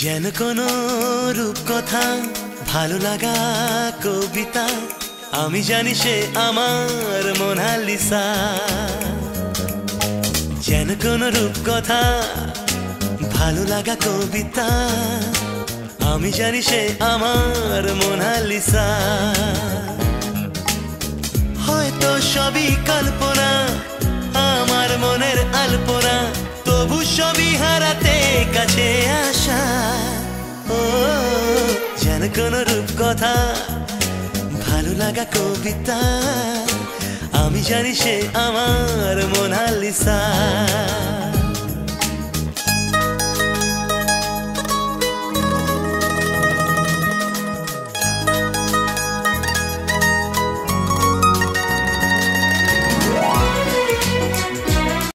যেন কোন রূপকথা ভালো লাগা কবিতা, আমি জানি সে আমার মোনালিসা। যেন কোন রূপকথা ভালো লাগা কবিতা, আমি জানি সে আমার মোনালিসা। হয়তো সবই কল্পনা সবই হারাতে কাছে আসা। ও, যেন কোন রূপকথা ভালো লাগা কবিতা। আমি জানি সে আমার মোনালিসা।